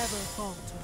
never falter.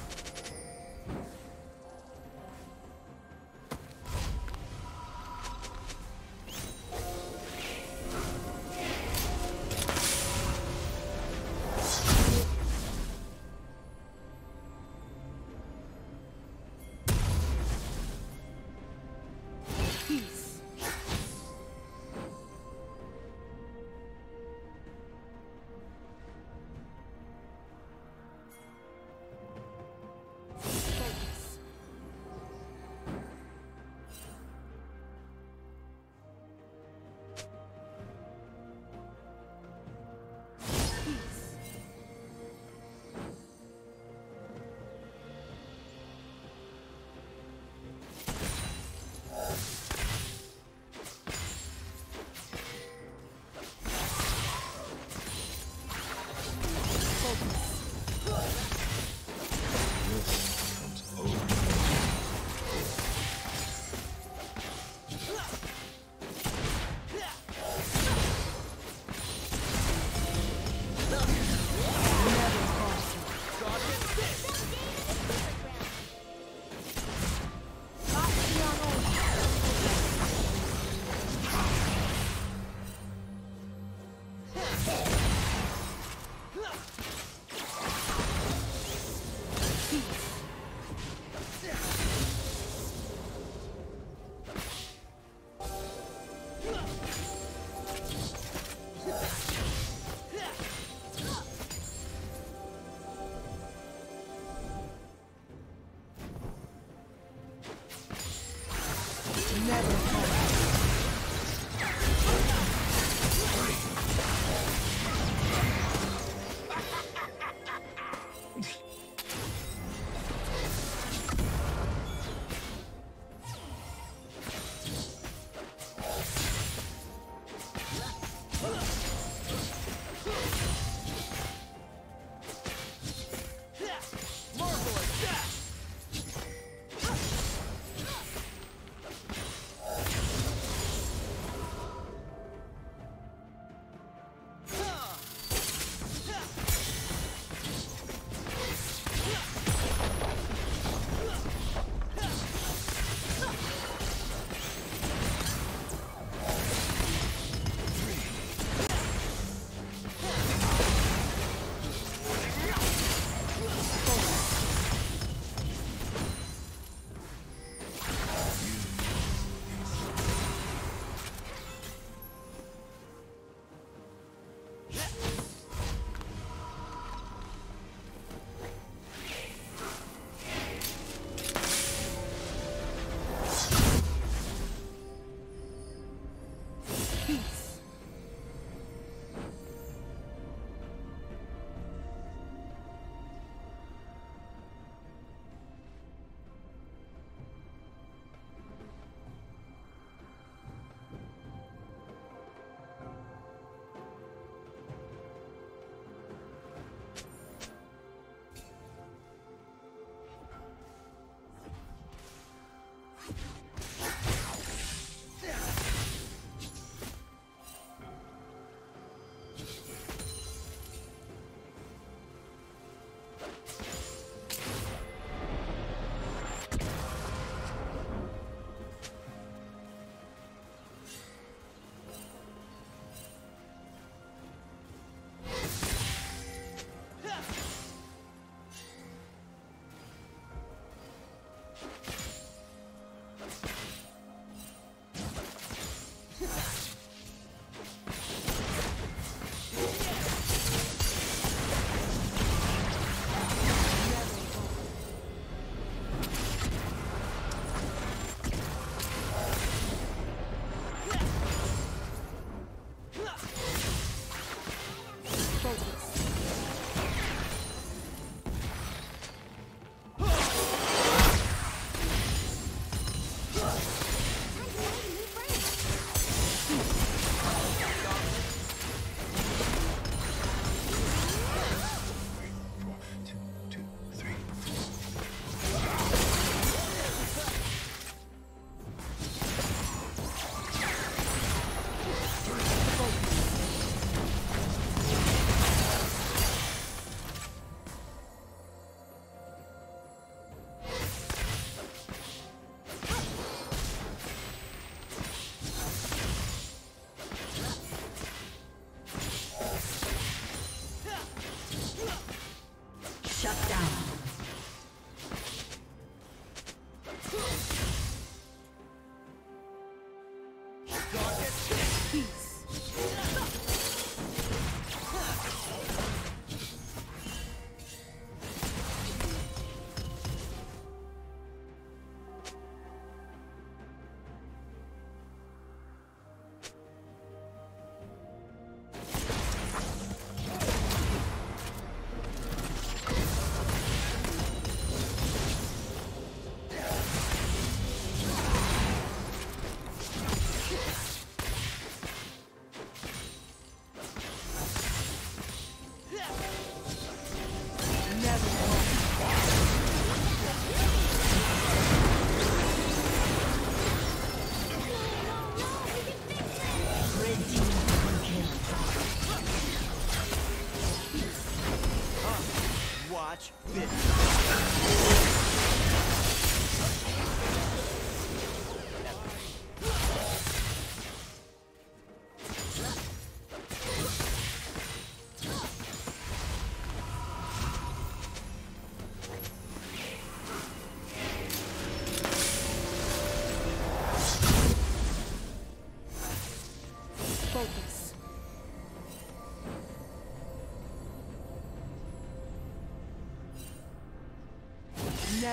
bate. Vê.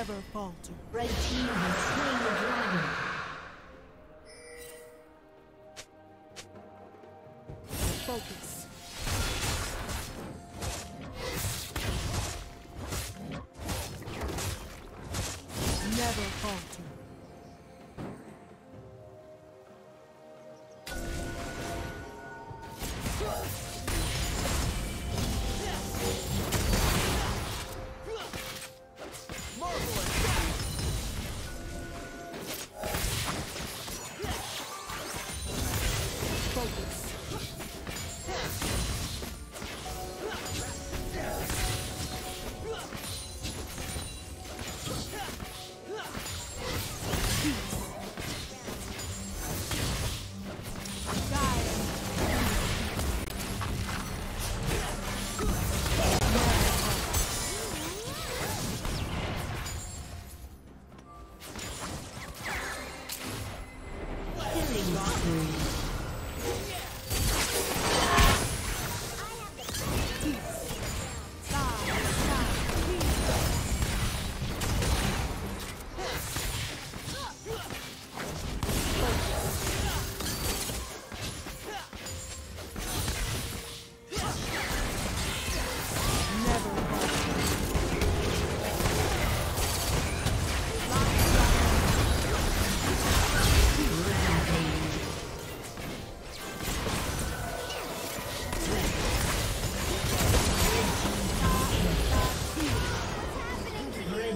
Never falter. Red team has slain the dragon. Focus.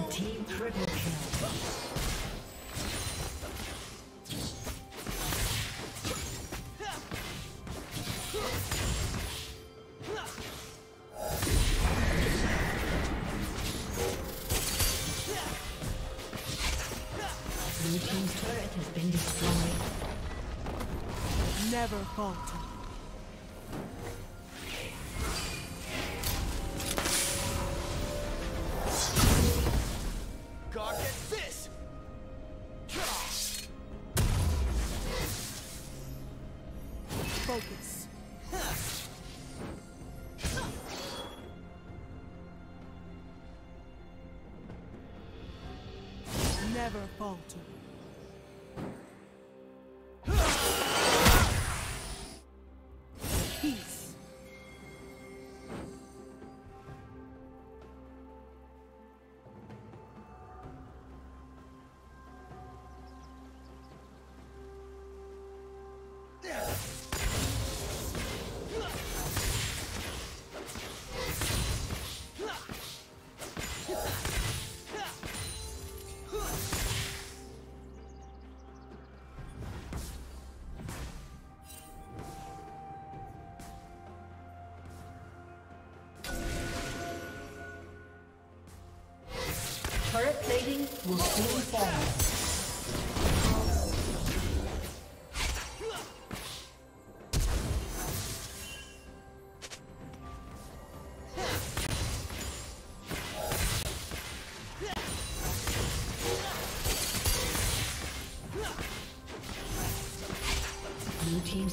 Team triple kill. Blue turret has been destroyed. Never falter. Focus. Never falter.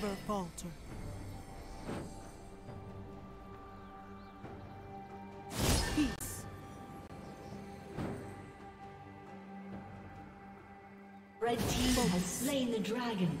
Never falter. Peace. Red team has slain the dragon.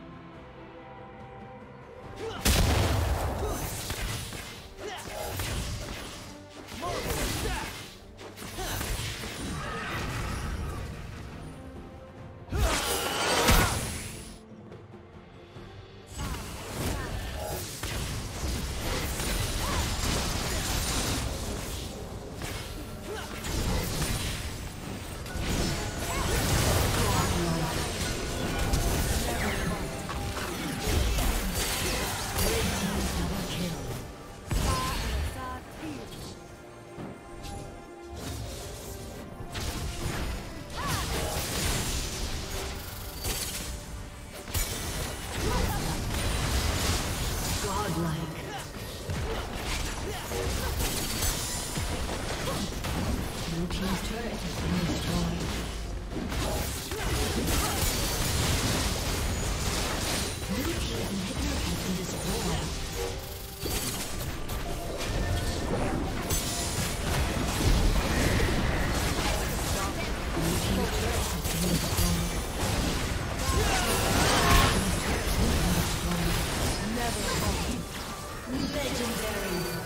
Legendary.